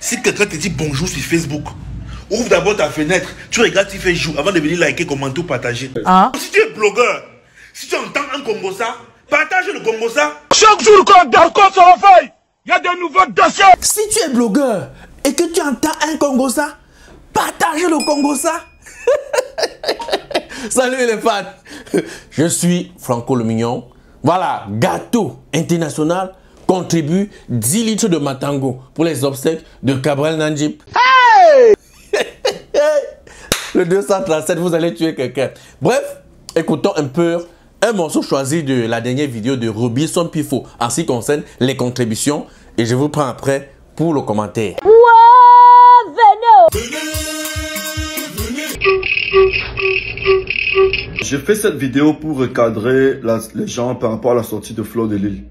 Si quelqu'un te dit bonjour sur Facebook, ouvre d'abord ta fenêtre, tu regardes, tu fais jour avant de venir liker, commenter ou partager. Ah. Si tu es blogueur, si tu entends un Congo ça, partage le Congo ça. Chaque jour qu'on sur la feuille, il y a de nouveaux dossiers. Si tu es blogueur et que tu entends un Congo ça, partage le Congo ça. Salut les fans, je suis Franco le Mignon. Voilà, Gâteau International contribue 10 litres de matango pour les obsèques de Cabral Nanjip. Hey Le 237, vous allez tuer quelqu'un. Bref, écoutons un peu un morceau choisi de la dernière vidéo de Robinson Pifo en ce qui concerne les contributions et je vous prends après pour le commentaire. J'ai fait cette vidéo pour recadrer la- les gens par rapport à la sortie de Flo de Lille.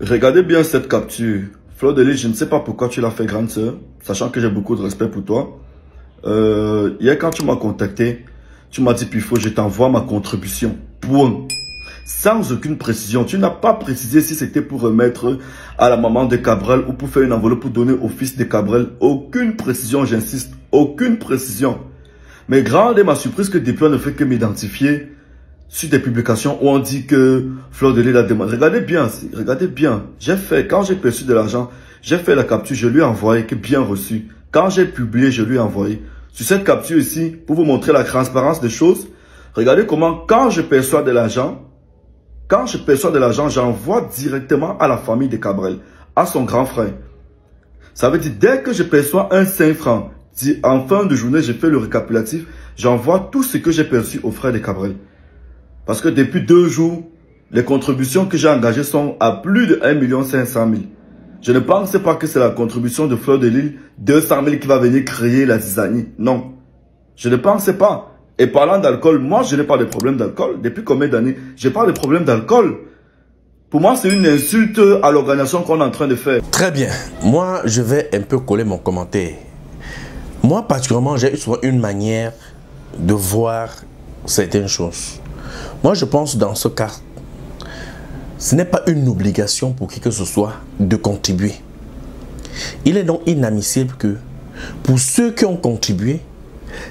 Regardez bien cette capture. Flo de Lille, je ne sais pas pourquoi tu l'as fait grande sœur, sachant que j'ai beaucoup de respect pour toi. Euh, hier, quand tu m'as contacté, tu m'as dit, Pifo, je t'envoie ma contribution. Point. Sans aucune précision. Tu n'as pas précisé si c'était pour remettre à la maman de Cabral ou pour faire une enveloppe pour donner au fils de Cabral. Aucune précision, j'insiste. Aucune précision. Mais grande est ma surprise que on ne fait que m'identifier sur des publications où on dit que Fleur de Lille a demandé. Regardez bien, regardez bien. J'ai fait, quand j'ai perçu de l'argent, j'ai fait la capture, je lui ai envoyé, que bien reçu. Quand j'ai publié, je lui ai envoyé. Sur cette capture ici, pour vous montrer la transparence des choses, regardez comment, quand je perçois de l'argent, quand je perçois de l'argent, j'envoie directement à la famille de Cabrel, à son grand frère. Ça veut dire, dès que je perçois un 5 francs, en fin de journée, je fais le récapitulatif, j'envoie tout ce que j'ai perçu au frère de Cabrel. Parce que depuis deux jours, les contributions que j'ai engagées sont à plus de 1 500 000. Je ne pense pas que c'est la contribution de Fleur de Lille, 200 000 qui va venir créer la zizanie. Non. Je ne pense pas. Et parlant d'alcool, moi, je n'ai pas de problème d'alcool. Depuis combien d'années? J'ai pas de problème d'alcool. Pour moi, c'est une insulte à l'organisation qu'on est en train de faire. Très bien. Moi, je vais un peu coller mon commentaire. Moi, particulièrement, j'ai souvent une manière de voir certaines choses. Moi, je pense dans ce cas, ce n'est pas une obligation pour qui que ce soit de contribuer. Il est donc inadmissible que pour ceux qui ont contribué,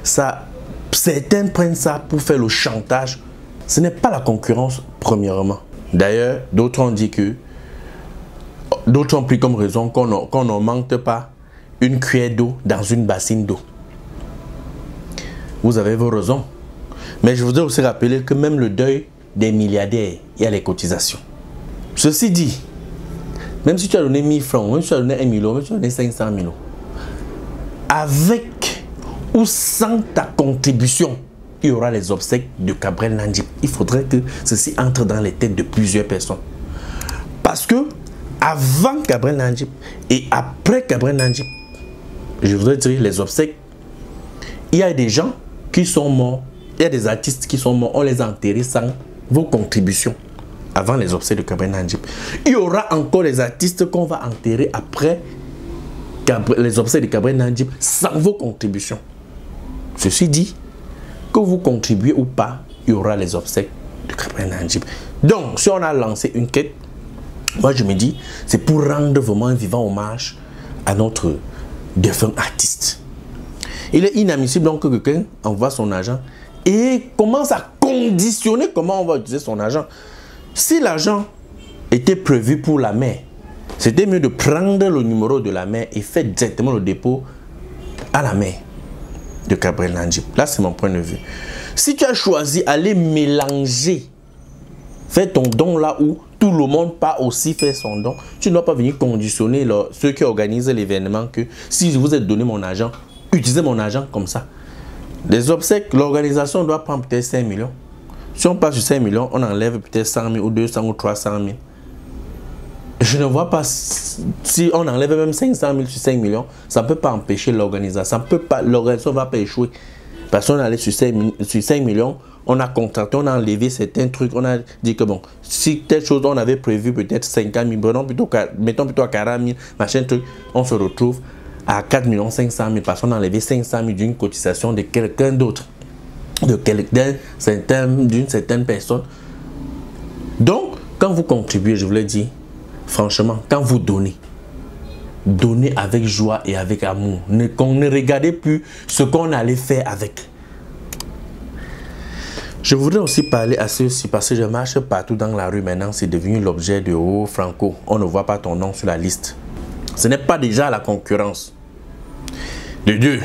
certains prennent ça pour faire le chantage. Ce n'est pas la concurrence, premièrement. D'ailleurs, d'autres ont dit que D'autres ont pris comme raison qu'on ne- qu'on n'augmente pas une cuillère d'eau dans une bassine d'eau. Vous avez vos raisons. Mais je voudrais aussi rappeler que même le deuil des milliardaires, il y a les cotisations. Ceci dit, même si tu as donné 1000 francs, même si tu as donné 1 million, même si tu as donné 500 000, avec ou sans ta contribution, il y aura les obsèques de Cabrel Nandip. Il faudrait que ceci entre dans les têtes de plusieurs personnes. Parce que avant Gabriel Nandip et après Gabriel Nandip, je voudrais dire les obsèques, il y a des gens qui sont morts, il y a des artistes qui sont morts, on les a enterrés sans vos contributions avant les obsèques de Gabriel Nandip. Il y aura encore des artistes qu'on va enterrer après les obsèques de Gabriel Nandip sans vos contributions. Ceci dit, que vous contribuez ou pas, il y aura les obsèques de Gabriel Nandip. Donc, si on a lancé une quête, moi, je me dis, c'est pour rendre vraiment un vivant hommage à notre défunt artiste. Il est inadmissible donc que quelqu'un envoie son argent et commence à conditionner comment on va utiliser son argent. Si l'argent était prévu pour la mère, c'était mieux de prendre le numéro de la mère et faire directement le dépôt à la mère de Gabriel Nandip. Là, c'est mon point de vue. Si tu as choisi aller mélanger Fais ton don là où tout le monde pas aussi fait son don. Tu ne dois pas venir conditionner ceux qui organisent l'événement que si je vous ai donné mon argent, utilisez mon argent comme ça. Les obsèques, l'organisation doit prendre peut-être 5 millions. Si on passe sur 5 millions, on enlève peut-être 100 000 ou 200 ou 300 000. Je ne vois pas si on enlève même 500 000 sur 5 millions, ça ne peut pas empêcher l'organisation. L'organisation ne va pas échouer. Parce qu'on est allé sur 5, mi- sur 5 millions, on a contracté, on a enlevé certains trucs, on a dit que bon, si telle chose on avait prévu peut-être 50 000, prenons plutôt, qu'à- mettons plutôt à 40 000, machin truc, on se retrouve à 4 500 000 parce qu'on a enlevé 500 000 d'une cotisation de quelqu'un d'autre, de quelqu'un, d'une certaine personne. Donc, quand vous contribuez, je vous l'ai dit, franchement, quand vous donnez, donner avec joie et avec amour. Qu'on ne regardait plus ce qu'on allait faire avec. Je voudrais aussi parler à ceux-ci parce que je marche partout dans la rue maintenant. C'est devenu l'objet de Oh Franco. On ne voit pas ton nom sur la liste. Ce n'est pas déjà la concurrence. De deux,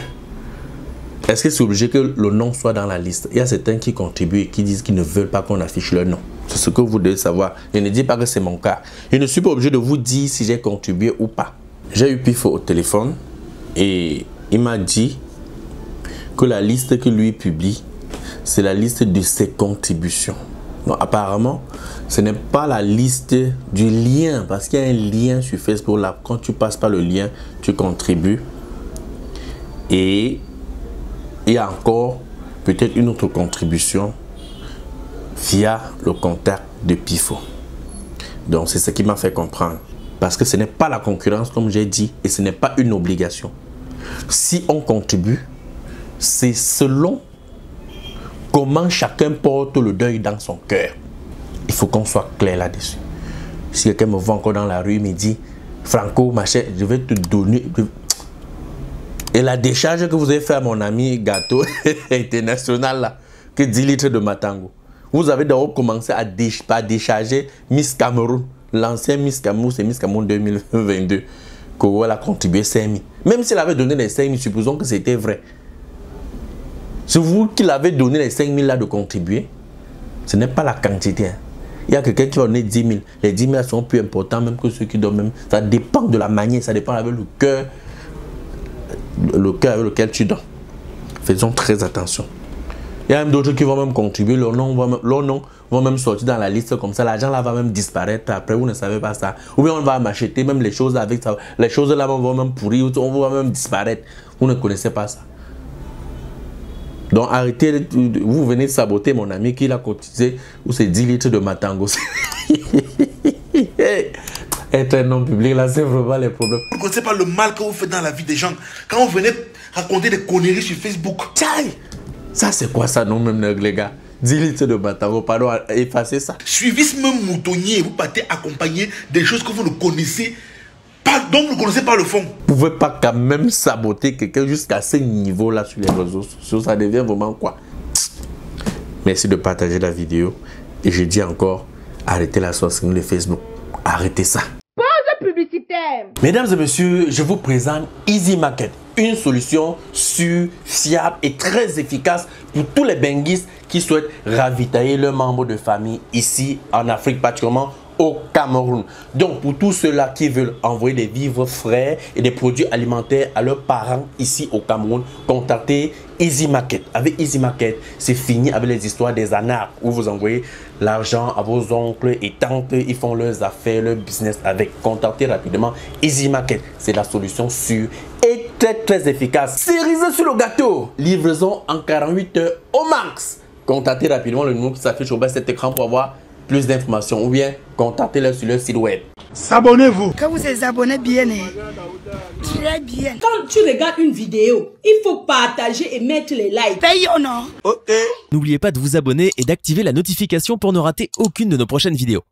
est-ce que c'est obligé que le nom soit dans la liste? Il y a certains qui contribuent et qui disent qu'ils ne veulent pas qu'on affiche leur nom. C'est ce que vous devez savoir. Je ne dis pas que c'est mon cas. Je ne suis pas obligé de vous dire si j'ai contribué ou pas. J'ai eu Pifo au téléphone et il m'a dit que la liste que lui publie, c'est la liste de ses contributions. Apparemment, ce n'est pas la liste du lien parce qu'il y a un lien sur Facebook là. Quand tu passes par le lien, tu contribues. Et il encore peut-être une autre contribution via le contact de Pifo. Donc c'est ce qui m'a fait comprendre. Parce que ce n'est pas la concurrence comme j'ai dit et ce n'est pas une obligation. Si on contribue, c'est selon comment chacun porte le deuil dans son cœur. Il faut qu'on soit clair là-dessus. Si quelqu'un me voit encore dans la rue, me dit, Franco, ma chère, je vais te donner... Et la décharge que vous avez fait à mon ami Gâteau International, là, que 10 litres de Matango. Vous avez d'abord commencé à, décharger Miss Cameroun. L'ancien Miss Cameroun, c'est Miss Cameroun 2022. Que a contribué 5 000. Même s'il avait donné les 5 000, supposons que c'était vrai. C'est vous qui l'avez donné les 5 000 là de contribuer. Ce n'est pas la quantité. Hein. Il y a quelqu'un qui va donner 10 000. Les 10 000 sont plus importants même que ceux qui donnent même. Ça dépend de la manière, ça dépend avec le cœur, le cœur avec lequel tu donnes. Faisons très attention. Il y a même d'autres qui vont même contribuer, leur nom, va même, vont même sortir dans la liste comme ça. L'argent là va même disparaître. Après, vous ne savez pas ça. Ou bien on va m'acheter même les choses avec ça. Les choses là vont même pourrir, on va même disparaître. Vous ne connaissez pas ça. Donc arrêtez, vous venez saboter mon ami qui l'a cotisé ou c'est 10 litres de matango. Être un homme public, là, c'est vraiment les problèmes. Vous ne connaissez pas le mal que vous faites dans la vie des gens? Quand vous venez raconter des conneries sur Facebook. Tiens Ça, c'est quoi ça, non, même les gars? 10 litres de matango, pardon, effacez ça. Suivisme moutonnier, vous partez accompagner des choses que vous ne connaissez donc vous ne connaissez pas le fond. Vous ne pouvez pas quand même saboter quelqu'un jusqu'à ce niveau-là sur les réseaux sociaux. Ça devient vraiment quoi? Merci de partager la vidéo. Et je dis encore, arrêtez la sorcellerie de Facebook. Arrêtez ça. Mesdames et messieurs, je vous présente Easy Market. Une solution sûre, fiable et très efficace pour tous les benguistes qui souhaitent ravitailler leurs membres de famille ici en Afrique, particulièrement au Cameroun. Donc pour tous ceux-là qui veulent envoyer des vivres frais et des produits alimentaires à leurs parents ici au Cameroun, contactez Easy Market. Avec Easy Market, c'est fini avec les histoires des anards où vous envoyez l'argent à vos oncles et tantes, ils font leurs affaires, leur business avec. Contactez rapidement Easy Market. C'est la solution sûre et très très efficace. Cerise sur le gâteau. Livraison en 48 heures au max. Contactez rapidement le numéro qui s'affiche au bas de cet écran pour avoir plus d'informations ou bien contactez-les sur leur site web. S'abonnez-vous. Quand vous êtes abonné bien, hein. très bien. Quand tu regardes une vidéo, il faut partager et mettre les likes. Paye ou non Ok. N'oubliez pas de vous abonner et d'activer la notification pour ne rater aucune de nos prochaines vidéos.